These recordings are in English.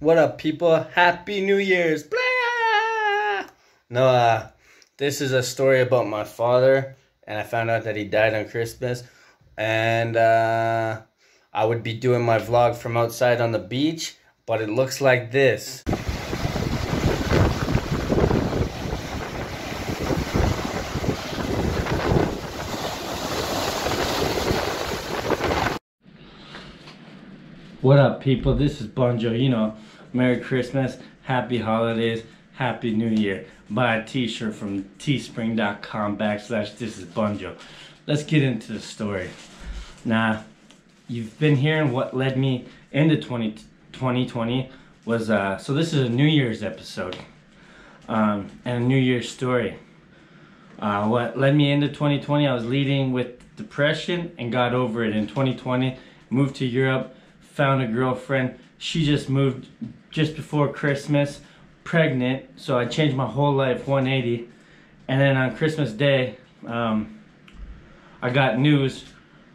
What up, people? Happy New Year's! Blah! No, uh, this is a story about my father, and I found out that he died on Christmas. And uh, I would be doing my vlog from outside on the beach, but it looks like this. What up, people? This is Bunjo. You know, Merry Christmas, Happy Holidays, Happy New Year. Buy a t-shirt from teespring.com backslash this is Bunjo. Let's get into the story. Now, you've been hearing what led me into 20, 2020 was, uh, so this is a New Year's episode um, and a New Year's story. Uh, what led me into 2020, I was leading with depression and got over it in 2020, moved to Europe, found a girlfriend. She just moved just before Christmas, pregnant. So I changed my whole life 180. And then on Christmas Day, um, I got news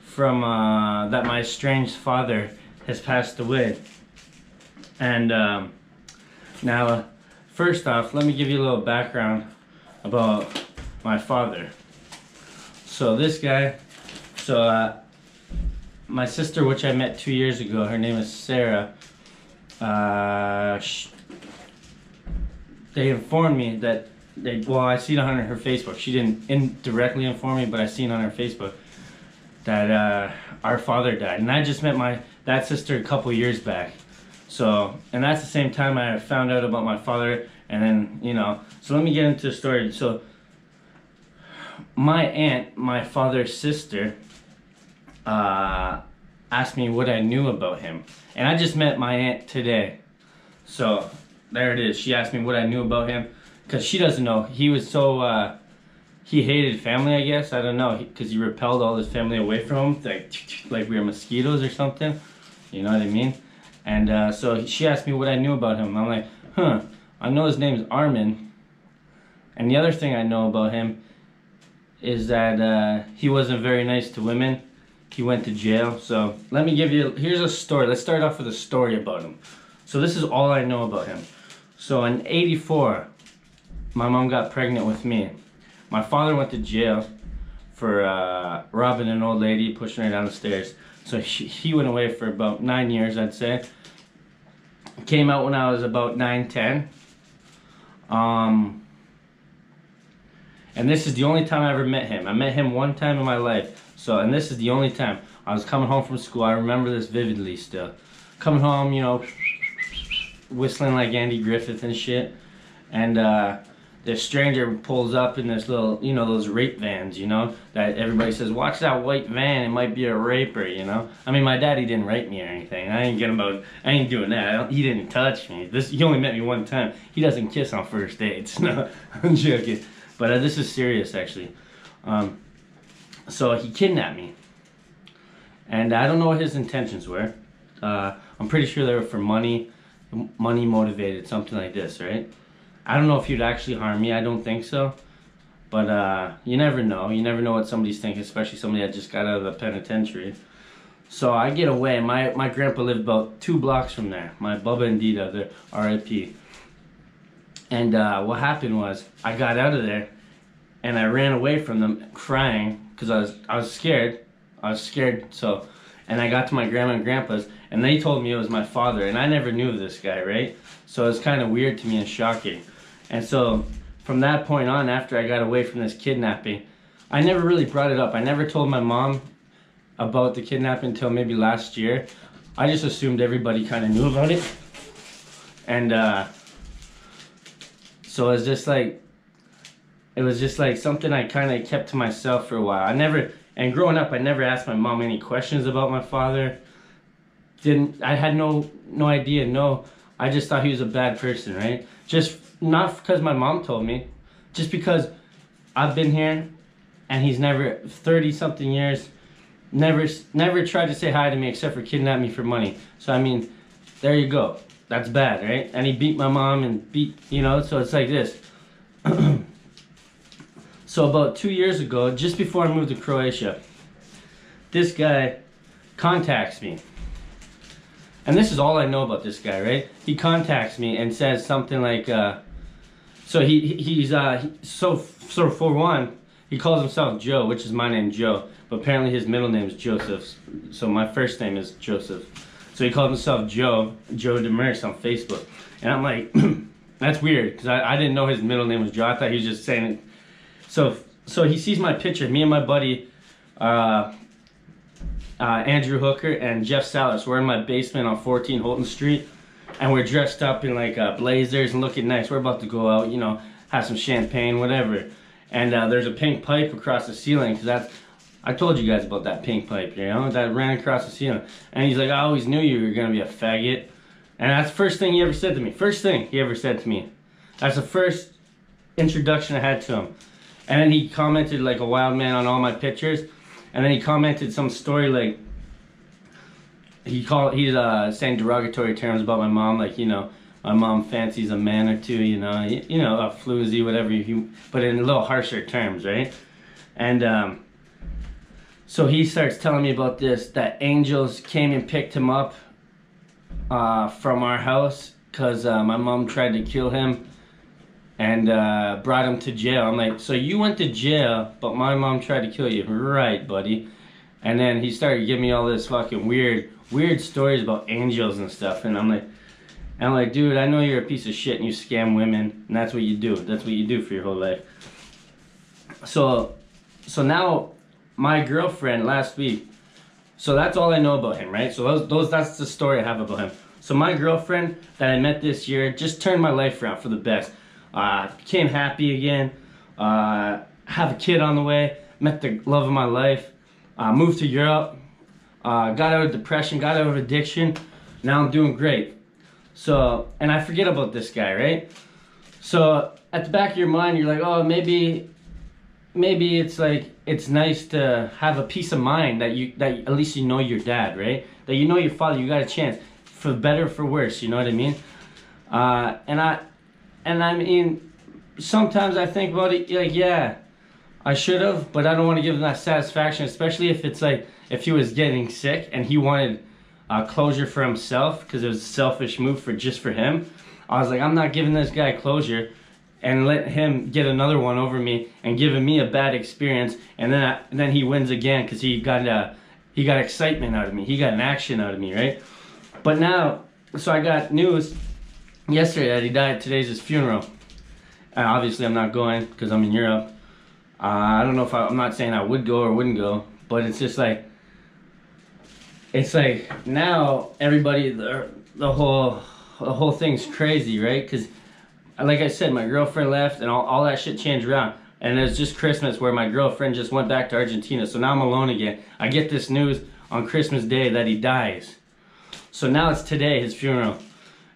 from uh, that my estranged father has passed away. And um, now, uh, first off, let me give you a little background about my father. So this guy, so uh, my sister, which I met two years ago, her name is Sarah. Uh, they informed me that they well, I seen on her Facebook. She didn't indirectly inform me, but I seen on her Facebook that uh, our father died, and I just met my that sister a couple years back. So, and that's the same time I found out about my father, and then you know. So let me get into the story. So, my aunt, my father's sister, uh, asked me what I knew about him. And I just met my aunt today. So there it is. She asked me what I knew about him because she doesn't know. He was so, uh, he hated family, I guess. I don't know. Because he, he, repelled all his family away from him. Like, like we were mosquitoes or something. You know what I mean? And uh, so she asked me what I knew about him. I'm like, huh, I know his name's Armin. And the other thing I know about him is that uh, he wasn't very nice to women he went to jail. So let me give you, here's a story. Let's start off with a story about him. So this is all I know about him. So in 84, my mom got pregnant with me. My father went to jail for uh, robbing an old lady, pushing her down the stairs. So she, he went away for about nine years, I'd say. Came out when I was about 9, 10. Um, and this is the only time I ever met him. I met him one time in my life. So, and this is the only time I was coming home from school. I remember this vividly still. Coming home, you know, whistling like Andy Griffith and shit. And uh, this stranger pulls up in this little, you know, those rape vans, you know, that everybody says, watch that white van, it might be a raper, you know. I mean, my daddy didn't rape me or anything. I ain't getting about, I ain't doing that. he didn't touch me. This, he only met me one time. He doesn't kiss on first dates. No, I'm joking. But uh, this is serious, actually. Um, so he kidnapped me. And I don't know what his intentions were. Uh, I'm pretty sure they were for money, money motivated, something like this, right? I don't know if he'd actually harm me. I don't think so. But uh, you never know. You never know what somebody's thinking, especially somebody that just got out of the penitentiary. So I get away. My my grandpa lived about two blocks from there. My Bubba and Dita, they're R.I.P. And uh, what happened was I got out of there and I ran away from them crying because I was I was scared. I was scared. So, and I got to my grandma and grandpa's, and they told me it was my father, and I never knew this guy, right? So it's kind of weird to me and shocking. And so from that point on, after I got away from this kidnapping, I never really brought it up. I never told my mom about the kidnapping until maybe last year. I just assumed everybody kind of knew about it. And uh, so it's just like it was just like something I kind of kept to myself for a while. I never, and growing up, I never asked my mom any questions about my father. Didn't, I had no, no idea, no. I just thought he was a bad person, right? Just, not because my mom told me, just because I've been here and he's never, 30 something years, never, never tried to say hi to me except for kidnap me for money. So, I mean, there you go. That's bad, right? And he beat my mom and beat, you know, so it's like this. So about two years ago, just before I moved to Croatia, this guy contacts me. and this is all I know about this guy, right? He contacts me and says something like, uh, so he he's uh, so so for one, he calls himself Joe, which is my name, Joe. But apparently his middle name is Joseph. So my first name is Joseph. So he called himself Joe, Joe Demers on Facebook. And I'm like, that's weird because I, I didn't know his middle name was Joe. I thought he was just saying it. So so he sees my picture, me and my buddy, uh, uh, Andrew Hooker and Jeff Salas. We're in my basement on 14 Holton Street, and we're dressed up in like uh, blazers and looking nice. We're about to go out, you know, have some champagne, whatever. And uh, there's a pink pipe across the ceiling because that's I told you guys about that pink pipe, you know, that ran across the ceiling. And he's like, I always knew you were gonna be a faggot. And that's the first thing he ever said to me. First thing he ever said to me. That's the first introduction I had to him. And then he commented like a wild man on all my pictures. And then he commented some story like he called he's uh saying derogatory terms about my mom, like, you know, my mom fancies a man or two, you know, you, you know, a floozy, whatever you but in a little harsher terms, right? And um so he starts telling me about this that angels came and picked him up uh, from our house because uh, my mom tried to kill him and uh, brought him to jail. I'm like, so you went to jail, but my mom tried to kill you, right, buddy? And then he started giving me all this fucking weird, weird stories about angels and stuff, and I'm like, and I'm like, dude, I know you're a piece of shit and you scam women, and that's what you do. That's what you do for your whole life. So, so now, my girlfriend last week. So that's all I know about him, right? So those, those, that's the story I have about him. So my girlfriend that I met this year just turned my life around for the best uh, became happy again, uh, have a kid on the way, met the love of my life, uh, moved to Europe, uh, got out of depression, got out of addiction. Now I'm doing great. So, and I forget about this guy, right? So at the back of your mind, you're like, oh, maybe, maybe it's like it's nice to have a peace of mind that you that at least you know your dad, right? That you know your father, you got a chance for better for worse. You know what I mean? Uh, and I and I mean, sometimes I think about it like, yeah, I should have, but I don't want to give him that satisfaction, especially if it's like, if he was getting sick and he wanted uh, closure for himself because it was a selfish move for just for him. I was like, I'm not giving this guy closure and let him get another one over me and giving me a bad experience. And then, I, and then he wins again because he got uh, he got excitement out of me. He got an action out of me, right? But now, so I got news yesterday that he died. Today's his funeral. And obviously, I'm not going because I'm in Europe. Uh, I don't know if I, I'm not saying I would go or wouldn't go, but it's just like it's like now everybody the the whole the whole thing's crazy, right? Because like I said, my girlfriend left and all, all that shit changed around. And it's just Christmas where my girlfriend just went back to Argentina. So now I'm alone again. I get this news on Christmas Day that he dies. So now it's today, his funeral.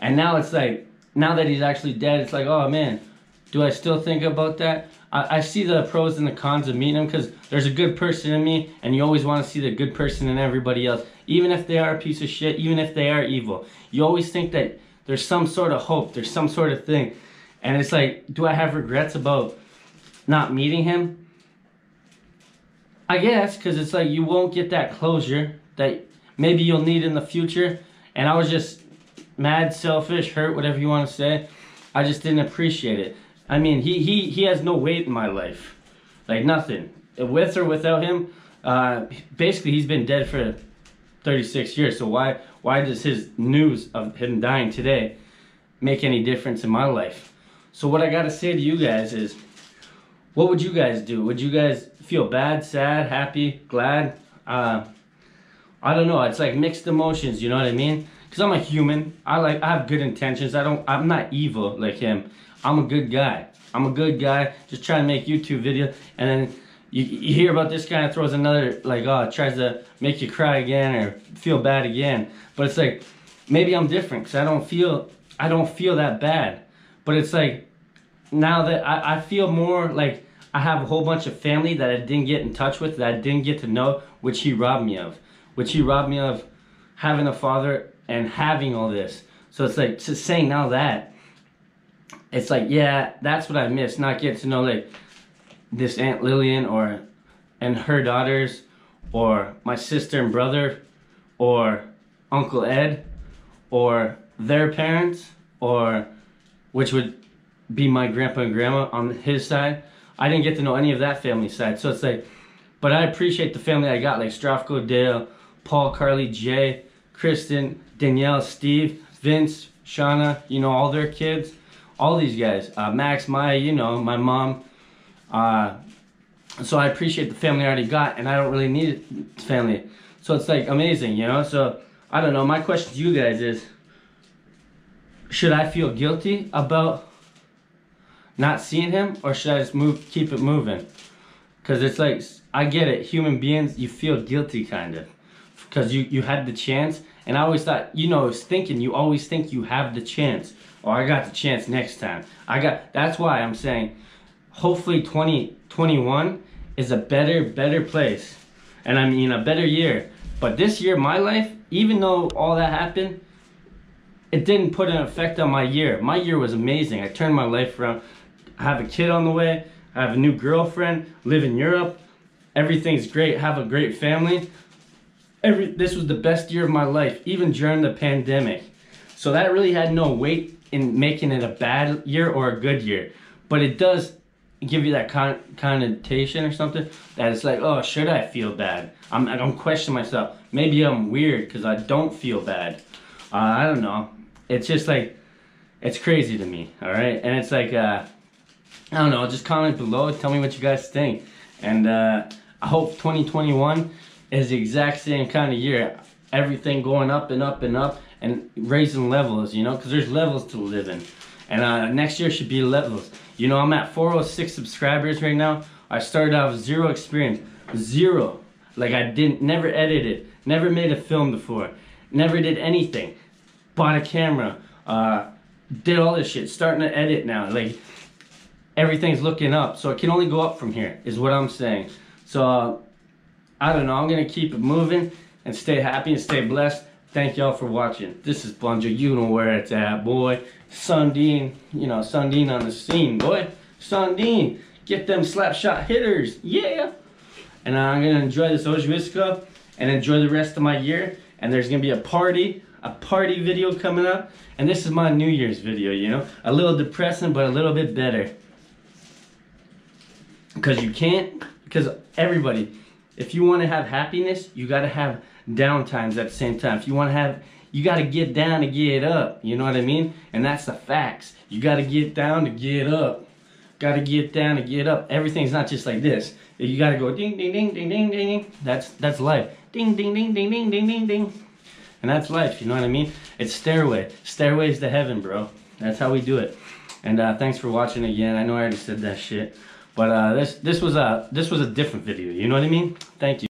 And now it's like, now that he's actually dead, it's like, oh man, do I still think about that? I, I see the pros and the cons of meeting him because there's a good person in me, and you always want to see the good person in everybody else, even if they are a piece of shit, even if they are evil. You always think that there's some sort of hope, there's some sort of thing. And it's like, do I have regrets about not meeting him? I guess, because it's like you won't get that closure that maybe you'll need in the future. And I was just mad, selfish, hurt, whatever you want to say. I just didn't appreciate it. I mean, he, he, he has no weight in my life. Like nothing. With or without him, uh, basically he's been dead for 36 years. So why, why does his news of him dying today make any difference in my life? So what I got to say to you guys is, what would you guys do? Would you guys feel bad, sad, happy, glad? Uh, I don't know. It's like mixed emotions. You know what I mean? because I'm a human. I like I have good intentions. I don't. I'm not evil like him. I'm a good guy. I'm a good guy. Just trying to make YouTube video, and then you, you hear about this guy and throws another like oh tries to make you cry again or feel bad again. But it's like maybe I'm different because I don't feel I don't feel that bad. But it's like now that I, I feel more like I have a whole bunch of family that I didn't get in touch with that I didn't get to know, which he robbed me of. Which he robbed me of having a father and having all this. So it's like just saying now that it's like yeah, that's what I miss. Not get to know like this Aunt Lillian or and her daughters or my sister and brother or Uncle Ed or their parents or which would be my grandpa and grandma on his side. I didn't get to know any of that family side. So it's like, but I appreciate the family I got, like Strafko, Dale, Paul, Carly, Jay, Kristen, Danielle, Steve, Vince, Shauna, you know, all their kids, all these guys, uh, Max, Maya, you know, my mom. Uh, so I appreciate the family I already got, and I don't really need family. So it's like amazing, you know? So I don't know. My question to you guys is, should I feel guilty about not seeing him or should I just move keep it moving? Cuz it's like I get it, human beings you feel guilty kind of cuz you you had the chance and I always thought, you know, was thinking you always think you have the chance or I got the chance next time. I got that's why I'm saying hopefully 2021 is a better better place and I mean a better year. But this year my life, even though all that happened, it didn't put an effect on my year. My year was amazing. I turned my life around. I have a kid on the way. I have a new girlfriend. Live in Europe. Everything's great. Have a great family. Every this was the best year of my life, even during the pandemic. So that really had no weight in making it a bad year or a good year. But it does give you that con connotation or something that it's like, oh, should I feel bad? I'm, I'm questioning myself. Maybe I'm weird because I don't feel bad. Uh, I don't know it's just like it's crazy to me all right? And it's like uh i don't know just comment below tell me what you guys think. And uh i hope 2021 is the exact same kind of year. Everything going up and up and up and raising levels you know because there's levels to live in. And uh next year should be levels. You know i'm at 406 subscribers right now. I started with zero experience zero. Like i didn't never edited never made a film before never did anything bought a camera, uh, did all this shit, starting to edit now. Like, everything's looking up. So it can only go up from here, is what I'm saying. So, uh, I don't know. I'm to keep it moving and stay happy and stay blessed. Thank y'all for watching. This is Plunger. You know where it's at, boy. Sundin, you know, Sundin on the scene, boy. Sundin, get them slap shot hitters. Yeah. And I'm to enjoy this Ožujsko and enjoy the rest of my year. And there's to be a party a party video coming up. And this is my New Year's video, you know? A little depressing, but a little bit better. Because you can't, because everybody, if you want to have happiness, you got to have down times at the same time. If you want to have, you got to get down to get up. You know what I mean? And that's the facts. You got to get down to get up. Got to get down to get up. Everything's not just like this. You got to go ding, ding, ding, ding, ding, ding. That's, that's life. Ding, ding, ding, ding, ding, ding, ding, ding. And that's life, you know what I mean? It's stairway. Stairways to heaven, bro. That's how we do it. And uh, thanks for watching again. I know I already said that shit. But uh, this this was a this was a different video. You know what I mean? Thank you.